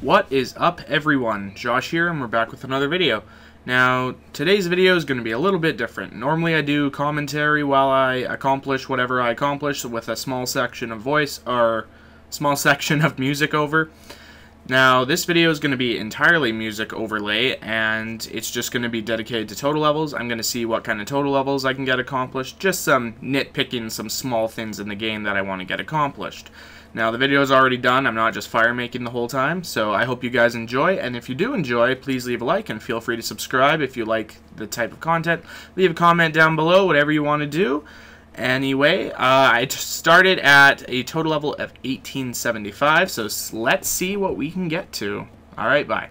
What is up everyone? Josh here and we're back with another video. Now, today's video is going to be a little bit different. Normally I do commentary while I accomplish whatever I accomplish with a small section of voice or small section of music over. Now, this video is going to be entirely music overlay, and it's just going to be dedicated to total levels. I'm going to see what kind of total levels I can get accomplished, just some nitpicking some small things in the game that I want to get accomplished. Now, the video is already done. I'm not just fire making the whole time, so I hope you guys enjoy. And if you do enjoy, please leave a like and feel free to subscribe if you like the type of content. Leave a comment down below, whatever you want to do. Anyway, uh, I started at a total level of 1875, so let's see what we can get to. Alright, bye.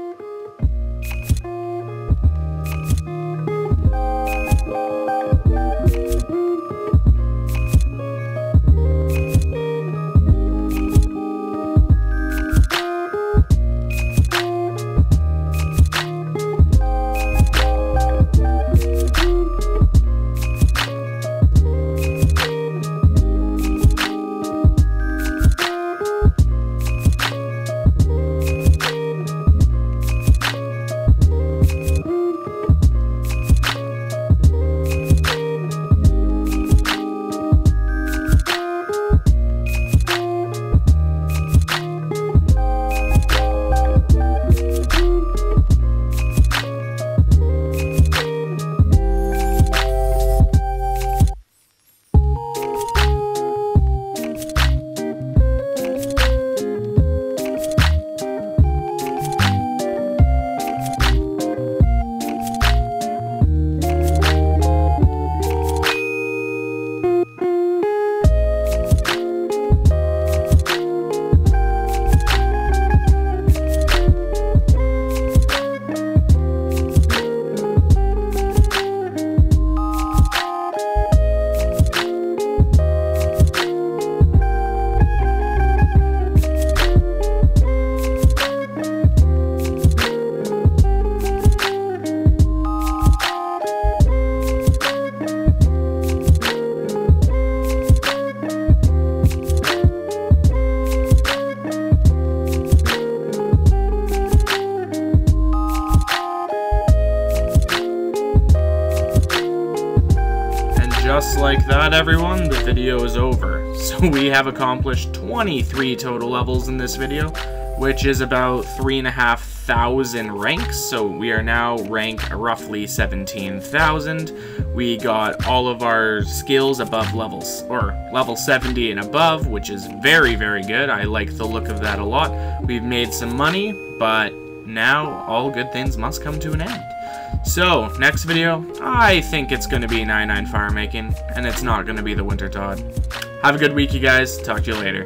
Just like that, everyone, the video is over. So we have accomplished 23 total levels in this video, which is about 3,500 ranks. So we are now rank roughly 17,000. We got all of our skills above levels, or level 70 and above, which is very, very good. I like the look of that a lot. We've made some money, but now all good things must come to an end. So, next video, I think it's going to be 99 Fire Making, and it's not going to be the Wintertodt. Have a good week, you guys. Talk to you later.